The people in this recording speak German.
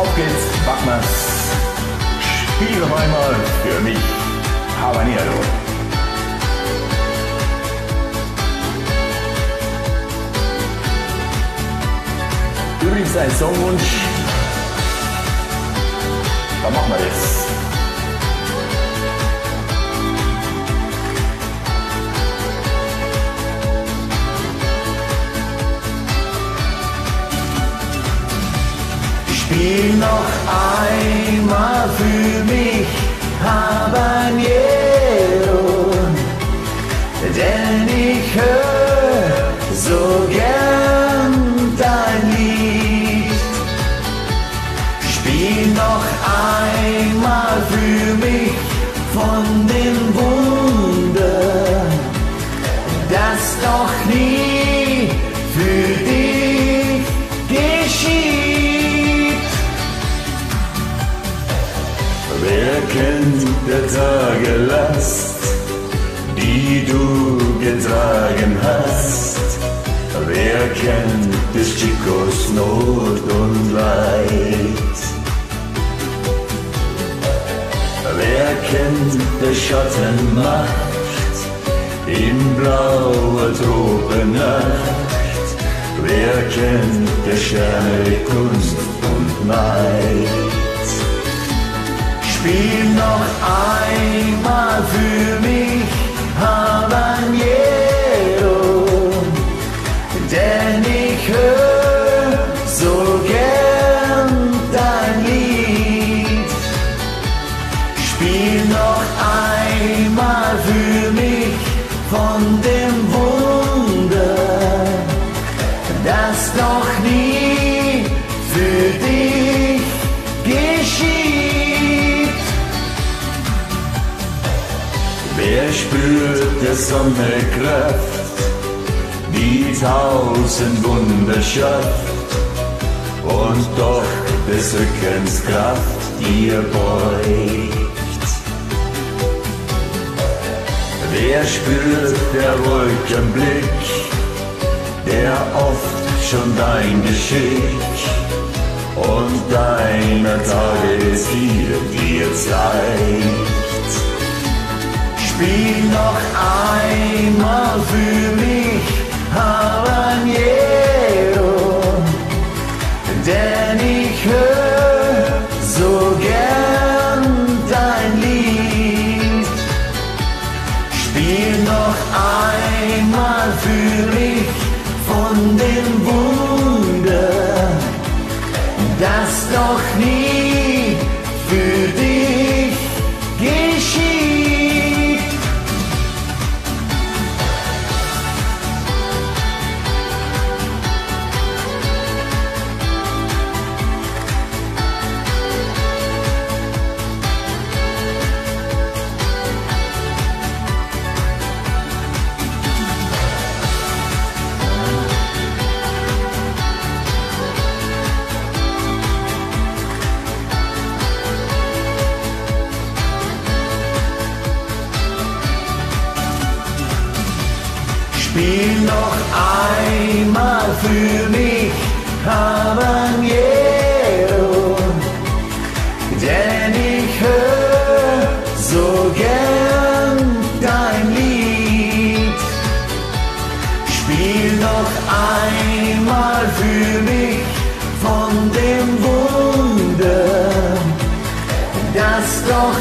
Auf geht's, Backmas. Spiel einmal für mich. Habanero. Übrigens ein Songwunsch. Dann machen wir das. Spiel noch einmal für mich Habanero, denn ich höre so gern dein Lied. Spiel noch einmal für mich von dem Wunder, das doch nie Wer kennt der Tage Last, die du getragen hast? Wer kennt des Chicos Not und Leid? Wer kennt der Schattenmacht in blauer Tropennacht? Wer kennt der Sterne Kunst und Neid? Spiel noch einmal Wer spürt der Sonne Kraft, die tausend Wunder schafft und doch des Rückens Kraft dir beugt? Wer spürt der Wolkenblick, der oft schon dein Geschick und deiner Tage Ziele dir zeigt? Spiel noch einmal für mich Habanero, denn ich höre so gern dein Lied. Spiel noch einmal für mich von dem Wunder, das noch nie Spiel noch einmal für mich Habanero, denn ich höre so gern dein Lied. Spiel noch einmal für mich von dem Wunder, das doch